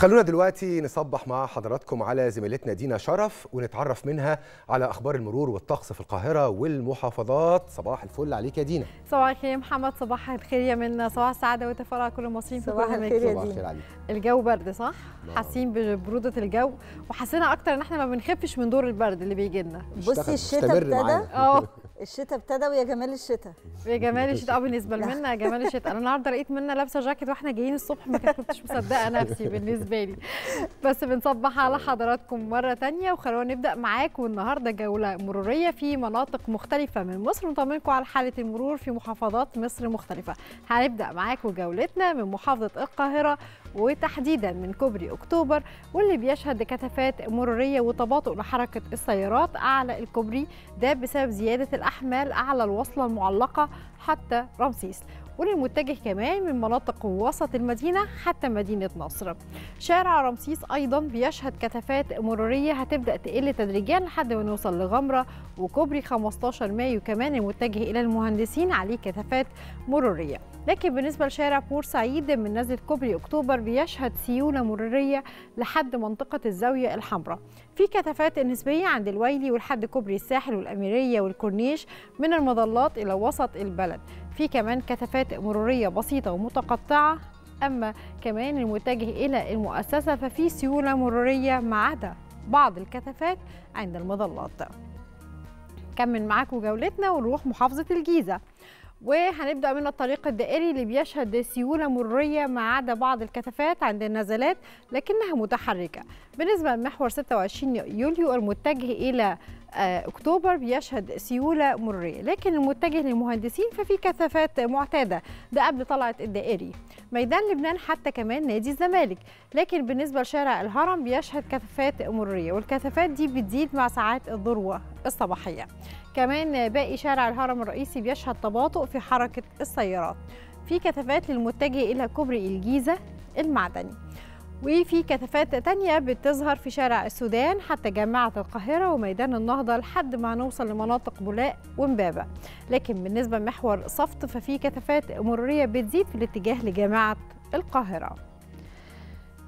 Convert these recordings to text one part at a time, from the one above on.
خلونا دلوقتي نصبح مع حضراتكم على زميلتنا دينا شرف ونتعرف منها على أخبار المرور والطقس في القاهرة والمحافظات. صباح الفل عليك يا دينا. صباح الخير يا محمد صباح الخير يا منى صباح السعادة والتفاؤل على كل المصريين في صباح كل الخير يا مكان. صباح دينا. الخير عليك. الجو برد صح. حاسين ببروده الجو وحسينا أكتر إن إحنا ما بنخفش من دور البرد اللي بيجي لنا. بصي الشتاء ابتدى. آه الشتاء ابتدى ويا جمال الشتاء. يا جمال الشتاء. آه بالنسبة لمنا يا جمال الشتاء. أنا النهارده لقيت منى لابسة جاكيت وإحنا جايين الصبح ما كنتش مصدقة نفسي بالنسبة لي. بس بنصبح على حضراتكم مرة تانية وخلونا نبدأ معاكم النهارده جولة مرورية في مناطق مختلفة من مصر. ونطمنكم على حالة المرور في محافظات مصر مختلفة. هنبدأ معاكم جولتنا من محافظة القاهرة وتحديدا من كوبري أكتوبر واللي بيشهد كثافات مرورية وتباطؤ لحركة السيارات اعلى الكوبري. ده بسبب زيادة الاحمال أعلى الوصلة المعلقة حتى رمسيس وللمتجه كمان من مناطق وسط المدينة حتى مدينة نصر. شارع رمسيس أيضا بيشهد كثافات مرورية هتبدأ تقل تدريجيا لحد ما نوصل لغمرة وكوبري 15 مايو كمان المتجه إلى المهندسين عليه كثافات مرورية. لكن بالنسبة لشارع بورسعيد من نزلة كوبري أكتوبر بيشهد سيولة مرورية لحد منطقة الزاوية الحمراء. في كثافات نسبية عند الوايلي ولحد كوبري الساحل والأميرية والكورنيش من المظلات إلى وسط البلد. في كمان كثافات مرورية بسيطة ومتقطعة أما كمان المتجه إلى المؤسسة ففي سيولة مرورية ما عدا بعض الكثافات عند المظلات. كمل معاكم جولتنا ونروح محافظة الجيزة. وهنبدأ من الطريق الدائري اللي بيشهد سيولة مرورية ما عدا بعض الكثافات عند النزلات لكنها متحركة. بالنسبة لمحور 26 يوليو المتجه إلى آه، أكتوبر بيشهد سيولة مروريه لكن المتجه للمهندسين ففي كثافات معتادة. ده قبل طلعه الدائري. ميدان لبنان حتى كمان نادي الزمالك. لكن بالنسبة لشارع الهرم بيشهد كثافات مروريه والكثافات دي بتزيد مع ساعات الذروة الصباحية. كمان باقي شارع الهرم الرئيسي بيشهد تباطؤ في حركة السيارات. في كثافات للمتجه إلى كوبري الجيزة المعدني. وفي كثافات تانية بتظهر في شارع السودان حتى جامعة القاهرة وميدان النهضة لحد ما نوصل لمناطق بولاق ومبابة. لكن بالنسبة لمحور صفط ففي كثافات مرورية بتزيد في الاتجاه لجامعة القاهرة.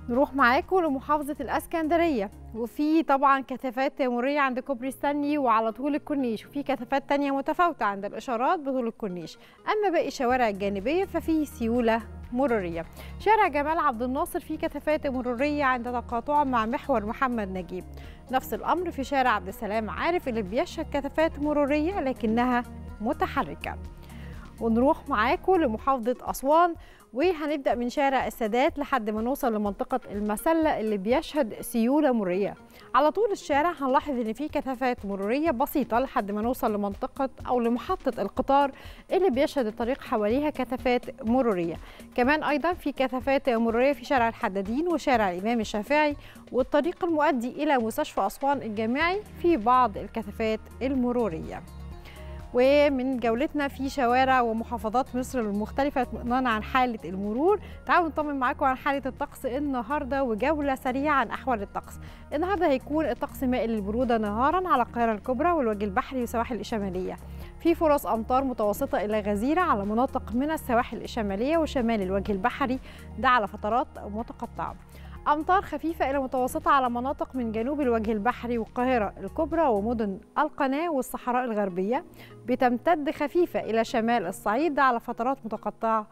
نروح معاكم لمحافظة الأسكندرية. وفي طبعا كثافات مرورية عند كوبري ستانلي وعلى طول الكورنيش. وفي كثافات تانية متفاوتة عند الإشارات بطول الكورنيش. أما باقي الشوارع الجانبية ففي سيولة مرورية. شارع جمال عبد الناصر فيه كثافات مرورية عند تقاطعه مع محور محمد نجيب. نفس الأمر في شارع عبد السلام عارف اللي بيشهد كثافات مرورية لكنها متحركة. ونروح معاكم لمحافظة أسوان وهنبدأ من شارع السادات لحد ما نوصل لمنطقة المسلة اللي بيشهد سيولة مرورية. على طول الشارع هنلاحظ إن في كثافات مرورية بسيطة لحد ما نوصل لمنطقة أو لمحطة القطار اللي بيشهد الطريق حواليها كثافات مرورية. كمان أيضا في كثافات مرورية في شارع الحدادين وشارع الإمام الشافعي والطريق المؤدي إلى مستشفى أسوان الجامعي في بعض الكثافات المرورية. ومن جولتنا في شوارع ومحافظات مصر المختلفة اطمئنانا عن حالة المرور. تعالوا نطمن معاكم عن حالة الطقس النهاردة وجولة سريعة عن أحوال الطقس. النهاردة هيكون الطقس مائل للبرودة نهارا على القاهرة الكبرى والوجه البحري والسواحل الشمالية. في فرص أمطار متوسطة إلى غزيرة على مناطق من السواحل الشمالية وشمال الوجه البحري. ده على فترات متقطعة. أمطار خفيفة إلى متوسطة على مناطق من جنوب الوجه البحري والقاهرة الكبرى ومدن القناة والصحراء الغربية بتمتد خفيفة إلى شمال الصعيد على فترات متقطعة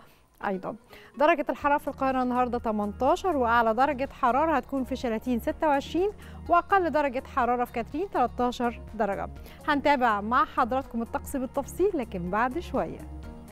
أيضا. درجة الحرارة في القاهرة النهاردة 18 وأعلى درجة حرارة هتكون في شلاتين 26 وأقل درجة حرارة في كاترين 13 درجة. هنتابع مع حضراتكم الطقس بالتفصيل لكن بعد شوية.